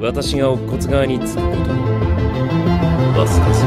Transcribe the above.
私が乙骨側につくこともわスかそ